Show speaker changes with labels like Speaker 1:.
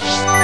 Speaker 1: Bye.